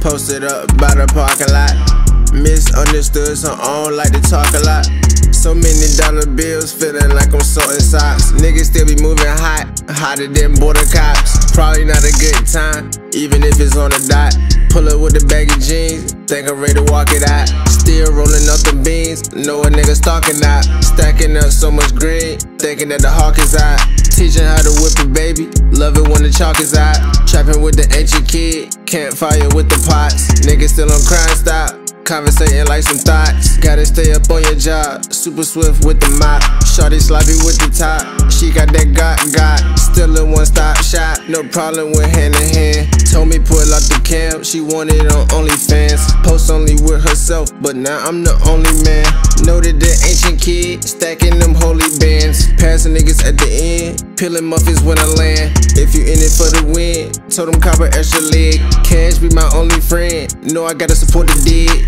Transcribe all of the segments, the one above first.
posted up by the parking lot. Misunderstood, so I don't like to talk a lot. So many dollar bills, feeling like I'm sorting socks. Niggas still be moving hot, hotter than border cops. Probably not a good time, even if it's on the dot. Pull up with the baggy jeans, think I'm ready to walk it out. Still rolling up the beans, know a nigga stalking out. Stacking up so much green, thinking that the hawk is out. Teaching how to whip a baby. The chalk is out. Trapping with the ancient kid, campfire with the pots. Niggas still on crime stop. Conversating like some thoughts. Gotta stay up on your job. Super swift with the mop. Shorty sloppy with the top. She got that got got. Still a one stop shop. No problem with hand in hand. Told me pull out the cam. She wanted on OnlyFans. Post only with herself, but now I'm the only man. Noted the ancient kid. Stacking them holy bands. Passing niggas at the end. Peeling muffins when I land. If you in it for the win, told them copper extra leg. Cash be my only friend. Know I gotta support the dead.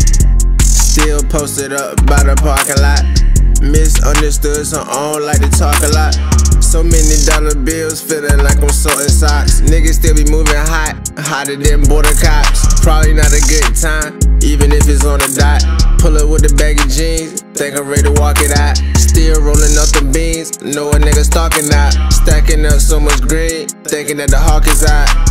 Still posted up by the parking lot. Misunderstood, so I don't like to talk a lot. So many dollar bills, feeling like I'm sorting socks. Niggas still be moving hot, hotter than border cops. Probably not a good time, even if it's on the dot. Pull up with the baggy jeans, think I'm ready to walk it out. Still rolling up the beans, know a nigga stalking out. Stacking up so much green, thinking that the hawk is out.